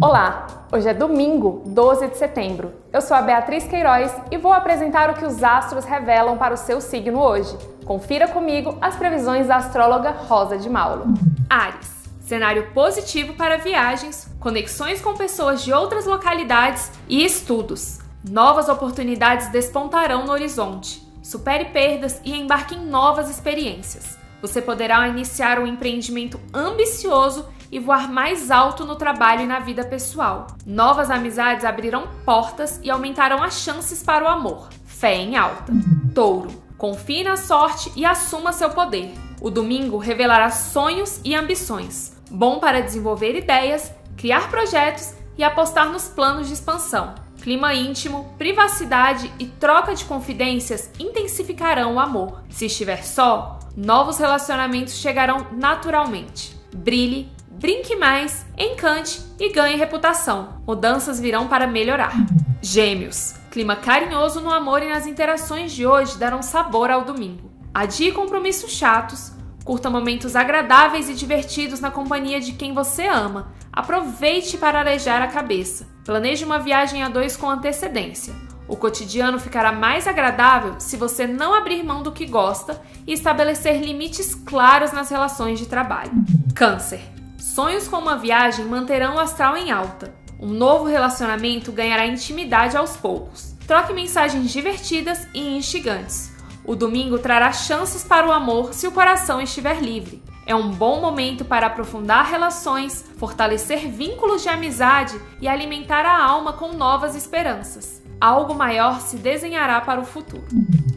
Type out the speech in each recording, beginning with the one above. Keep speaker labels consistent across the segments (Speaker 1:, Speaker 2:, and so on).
Speaker 1: Olá, hoje é domingo, 12 de setembro. Eu sou a Beatriz Queiroz e vou apresentar o que os astros revelam para o seu signo hoje. Confira comigo as previsões da astróloga Rosa de Maulo. Ares. Cenário positivo para viagens, conexões com pessoas de outras localidades e estudos. Novas oportunidades despontarão no horizonte. Supere perdas e embarque em novas experiências. Você poderá iniciar um empreendimento ambicioso e voar mais alto no trabalho e na vida pessoal. Novas amizades abrirão portas e aumentarão as chances para o amor. Fé em alta. Touro. Confie na sorte e assuma seu poder. O domingo revelará sonhos e ambições. Bom para desenvolver ideias, criar projetos e apostar nos planos de expansão. Clima íntimo, privacidade e troca de confidências intensificarão o amor. Se estiver só, novos relacionamentos chegarão naturalmente. Brilhe brinque mais, encante e ganhe reputação. Mudanças virão para melhorar. Gêmeos. Clima carinhoso no amor e nas interações de hoje darão sabor ao domingo. Adie compromissos chatos, curta momentos agradáveis e divertidos na companhia de quem você ama. Aproveite para arejar a cabeça. Planeje uma viagem a dois com antecedência. O cotidiano ficará mais agradável se você não abrir mão do que gosta e estabelecer limites claros nas relações de trabalho. Câncer. Sonhos com uma viagem manterão o astral em alta. Um novo relacionamento ganhará intimidade aos poucos. Troque mensagens divertidas e instigantes. O domingo trará chances para o amor se o coração estiver livre. É um bom momento para aprofundar relações, fortalecer vínculos de amizade e alimentar a alma com novas esperanças. Algo maior se desenhará para o futuro.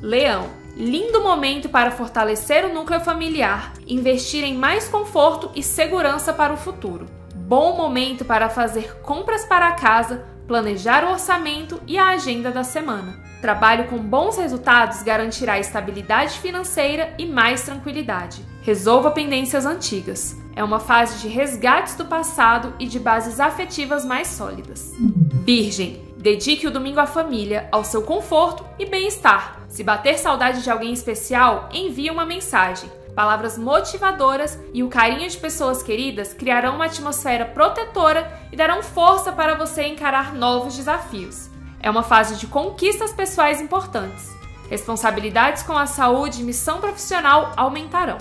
Speaker 1: Leão Lindo momento para fortalecer o núcleo familiar, investir em mais conforto e segurança para o futuro. Bom momento para fazer compras para casa, planejar o orçamento e a agenda da semana. Trabalho com bons resultados garantirá estabilidade financeira e mais tranquilidade. Resolva pendências antigas. É uma fase de resgates do passado e de bases afetivas mais sólidas. Virgem, dedique o domingo à família, ao seu conforto e bem-estar se bater saudade de alguém especial, envie uma mensagem. Palavras motivadoras e o carinho de pessoas queridas criarão uma atmosfera protetora e darão força para você encarar novos desafios. É uma fase de conquistas pessoais importantes. Responsabilidades com a saúde e missão profissional aumentarão.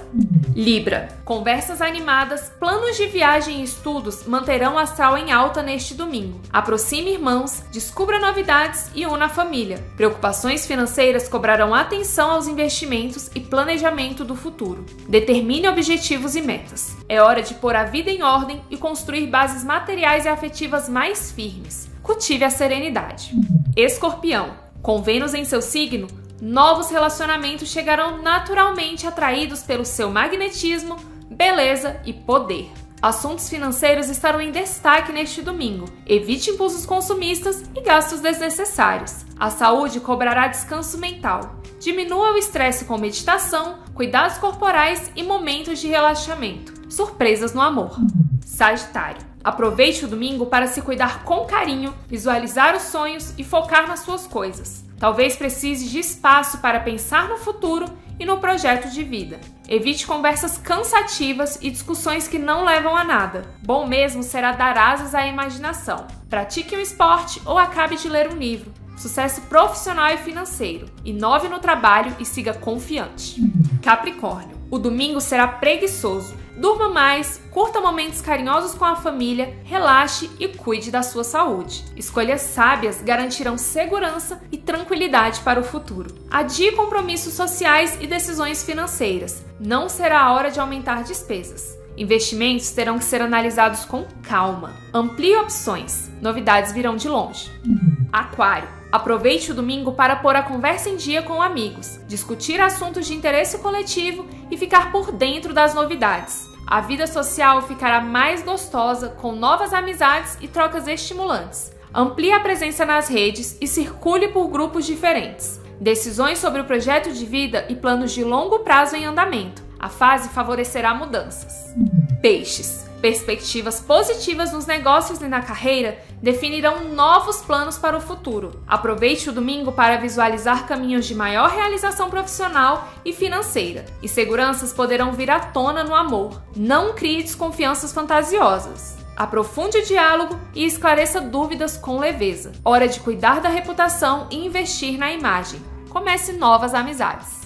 Speaker 1: Libra. Conversas animadas, planos de viagem e estudos manterão o astral em alta neste domingo. Aproxime irmãos, descubra novidades e una a família. Preocupações financeiras cobrarão atenção aos investimentos e planejamento do futuro. Determine objetivos e metas. É hora de pôr a vida em ordem e construir bases materiais e afetivas mais firmes. Cultive a serenidade. Escorpião. Com Vênus em seu signo, novos relacionamentos chegarão naturalmente atraídos pelo seu magnetismo, beleza e poder. Assuntos financeiros estarão em destaque neste domingo. Evite impulsos consumistas e gastos desnecessários. A saúde cobrará descanso mental. Diminua o estresse com meditação, cuidados corporais e momentos de relaxamento. Surpresas no amor. Sagitário. Aproveite o domingo para se cuidar com carinho, visualizar os sonhos e focar nas suas coisas. Talvez precise de espaço para pensar no futuro e no projeto de vida. Evite conversas cansativas e discussões que não levam a nada. Bom mesmo será dar asas à imaginação. Pratique um esporte ou acabe de ler um livro. Sucesso profissional e financeiro. Inove no trabalho e siga confiante. Capricórnio. O domingo será preguiçoso Durma mais, curta momentos carinhosos com a família, relaxe e cuide da sua saúde. Escolhas sábias garantirão segurança e tranquilidade para o futuro. Adie compromissos sociais e decisões financeiras. Não será a hora de aumentar despesas. Investimentos terão que ser analisados com calma. Amplie opções. Novidades virão de longe. Aquário. Aproveite o domingo para pôr a conversa em dia com amigos, discutir assuntos de interesse coletivo e ficar por dentro das novidades. A vida social ficará mais gostosa com novas amizades e trocas estimulantes. Amplie a presença nas redes e circule por grupos diferentes. Decisões sobre o projeto de vida e planos de longo prazo em andamento. A fase favorecerá mudanças. Peixes. Perspectivas positivas nos negócios e na carreira definirão novos planos para o futuro. Aproveite o domingo para visualizar caminhos de maior realização profissional e financeira. E seguranças poderão vir à tona no amor. Não crie desconfianças fantasiosas. Aprofunde o diálogo e esclareça dúvidas com leveza. Hora de cuidar da reputação e investir na imagem. Comece novas amizades.